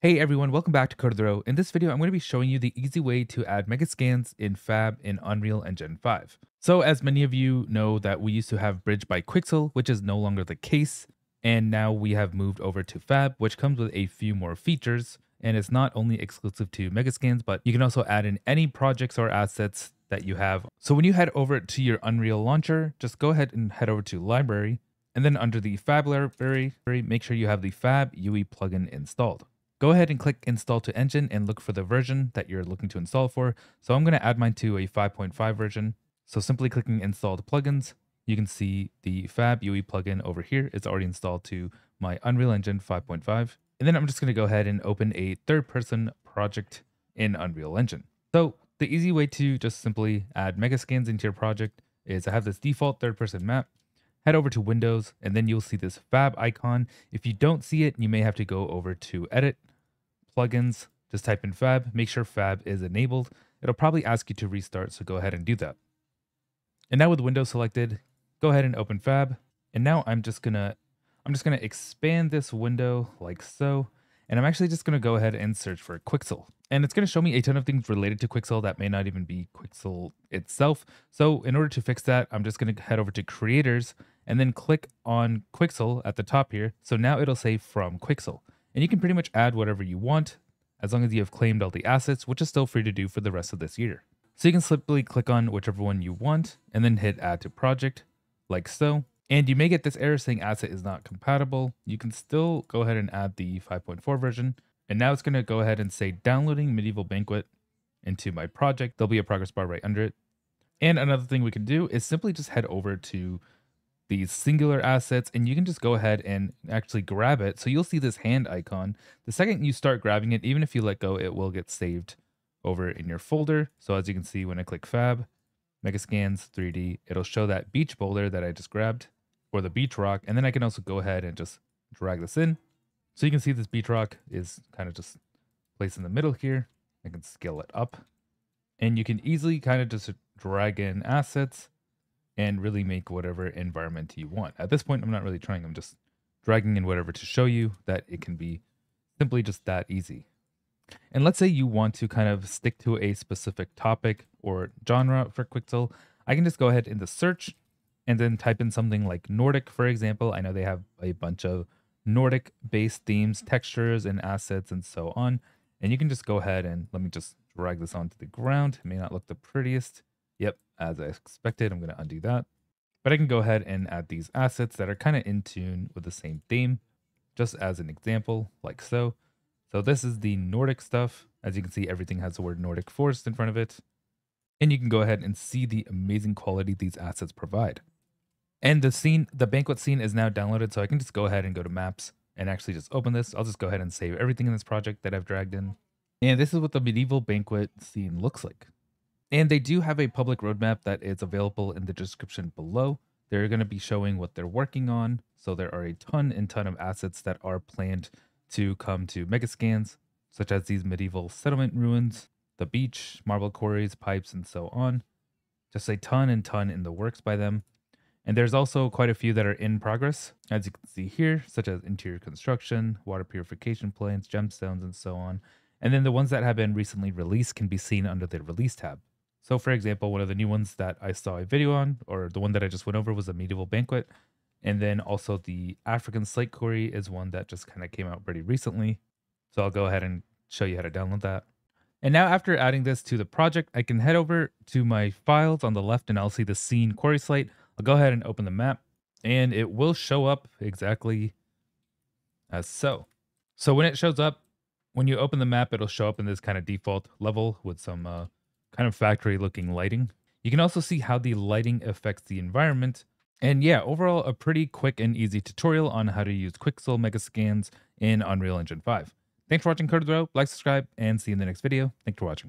Hey everyone, welcome back to Code With Ro. In this video, I'm going to be showing you the easy way to add megascans in Fab in Unreal Engine 5. So as many of you know that we used to have Bridge by Quixel, which is no longer the case. And now we have moved over to Fab, which comes with a few more features. And it's not only exclusive to megascans, but you can also add in any projects or assets that you have. So when you head over to your Unreal launcher, just go ahead and head over to library. And then under the Fab library, make sure you have the Fab UE plugin installed. Go ahead and click install to engine and look for the version that you're looking to install for. So I'm going to add mine to a 5.5 version. So simply clicking install the plugins, you can see the Fab UE plugin over here. It's already installed to my Unreal Engine 5.5. And then I'm just going to go ahead and open a third person project in Unreal Engine. So the easy way to just simply add megascans into your project is I have this default third person map. Head over to Windows and then you'll see this Fab icon. If you don't see it, you may have to go over to Edit, plugins, just type in Fab, make sure Fab is enabled. It'll probably ask you to restart, so go ahead and do that. And now with Windows selected, go ahead and open Fab. And now I'm just gonna I'm just gonna expand this window like so. And I'm actually just gonna go ahead and search for Quixel. And it's gonna show me a ton of things related to Quixel that may not even be Quixel itself. So in order to fix that, I'm just gonna head over to creators and then click on Quixel at the top here. So now it'll say from Quixel and you can pretty much add whatever you want as long as you have claimed all the assets, which is still free to do for the rest of this year. So you can simply click on whichever one you want and then hit add to project like so. And you may get this error saying asset is not compatible. You can still go ahead and add the 5.4 version. And now it's going to go ahead and say downloading medieval banquet into my project. There'll be a progress bar right under it. And another thing we can do is simply just head over to these singular assets and you can just go ahead and actually grab it. So you'll see this hand icon. The second you start grabbing it, even if you let go, it will get saved over in your folder. So as you can see, when I click Fab, Megascans 3D, it'll show that beach boulder that I just grabbed or the beach rock. And then I can also go ahead and just drag this in. So you can see this beach rock is kind of just placed in the middle here. I can scale it up and you can easily kind of just drag in assets and really make whatever environment you want. At this point, I'm not really trying. I'm just dragging in whatever to show you that it can be simply just that easy. And let's say you want to kind of stick to a specific topic or genre for Quixel. I can just go ahead in the search and then type in something like Nordic, for example. I know they have a bunch of Nordic based themes, textures, and assets, and so on. And you can just go ahead and let me just drag this onto the ground. It may not look the prettiest, Yep, as I expected, I'm going to undo that. But I can go ahead and add these assets that are kind of in tune with the same theme, just as an example, like so. So this is the Nordic stuff. As you can see, everything has the word Nordic Forest in front of it. And you can go ahead and see the amazing quality these assets provide. And the scene, the banquet scene is now downloaded, so I can just go ahead and go to maps and actually just open this. I'll just go ahead and save everything in this project that I've dragged in. And this is what the medieval banquet scene looks like. And they do have a public roadmap that is available in the description below. They're going to be showing what they're working on. So there are a ton and ton of assets that are planned to come to Megascans, such as these medieval settlement ruins, the beach, marble quarries, pipes, and so on. Just a ton and ton in the works by them. And there's also quite a few that are in progress, as you can see here, such as interior construction, water purification plants, gemstones, and so on. And then the ones that have been recently released can be seen under the release tab. So, for example, one of the new ones that I saw a video on, or the one that I just went over, was a medieval banquet. And then also the African slate quarry is one that just kind of came out pretty recently. So I'll go ahead and show you how to download that. And now after adding this to the project, I can head over to my files on the left and I'll see the scene quarry slate. I'll go ahead and open the map and it will show up exactly as so. So when it shows up, when you open the map, it'll show up in this kind of default level with some uh, kind of factory looking lighting. You can also see how the lighting affects the environment. And yeah, overall, a pretty quick and easy tutorial on how to use Quixel Megascans in Unreal Engine 5. Thanks for watching Code Row, like, subscribe, and see you in the next video. Thanks for watching.